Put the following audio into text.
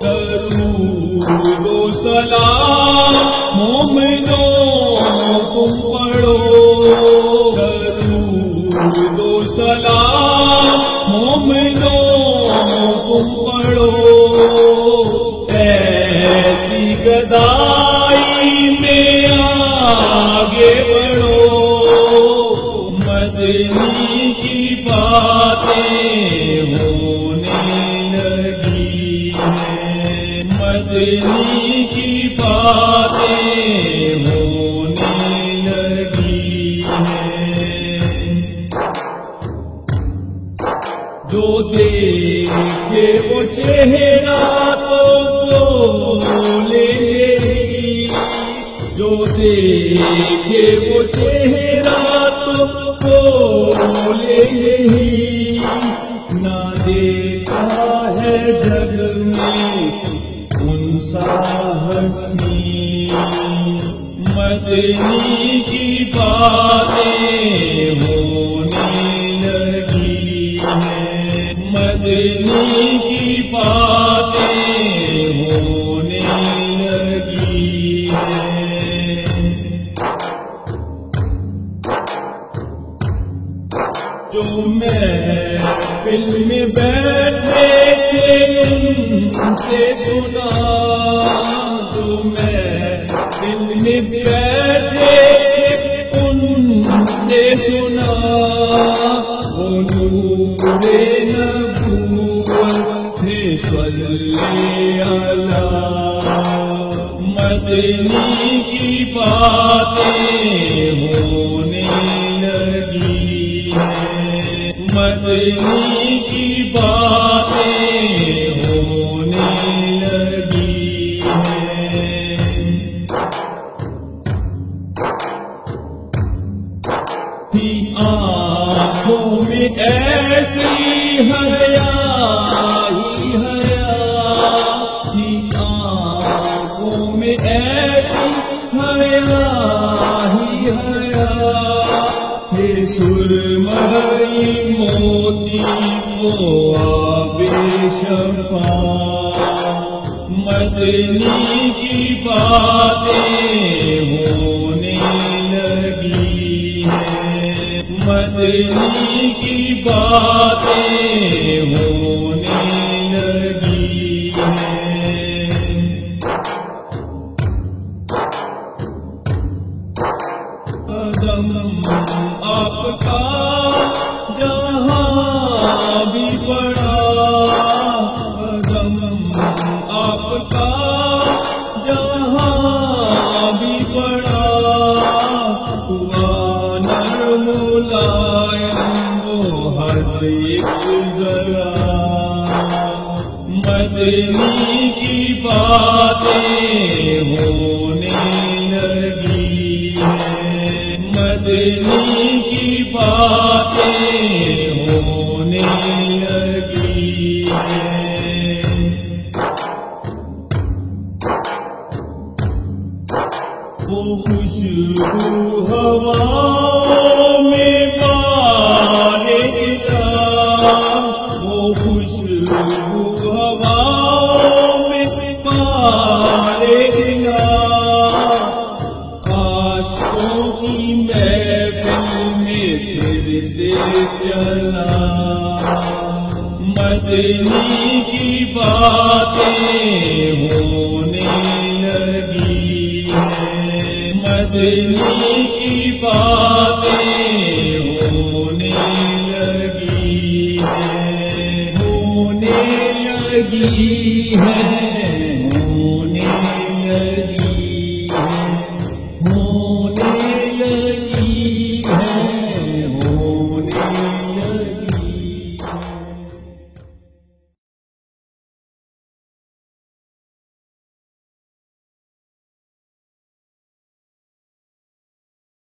درود و سلام مومنو تم پڑھو۔ درود و سلام مومنو تم پڑھو۔ ایسی گدائی میں آگے بڑھو۔ مدنی کی باتیں ہونے مدنی کی باتیں ہونے لگی ہیں۔ جو دیکھے وہ چہرہ تو بولے جو دیکھے وہ چہرہ تو بولے ہی نہ دیکھا ہے جگ میں سا ہنسی مدنی کی باتیں ہونے لگی۔ مدنی کی باتیں ہونے لگی۔ ہیں جو میں فلم بیٹھے تھے ان سے سنا۔ اللہ مدنی کی باتیں ہونے لگی ہیں۔ مدنی کی باتیں ہونے لگی ہیں۔ تھی آنکھوں میں ایسی حیا آب شفا مدنی کی باتیں ہونے لگی ہیں۔ مدنی کی باتیں ہونے لگی ہیں۔ قدم آپ کا مدنی کی باتیں ہونے لگی ہیں۔ مدنی کی باتیں ہونے لگی ہیں۔ وہ خوشبو ہوا میں بال گیا وہ خوشبو سے چلا مدنی کی باتیں ہونے لگی ہیں۔ مدنی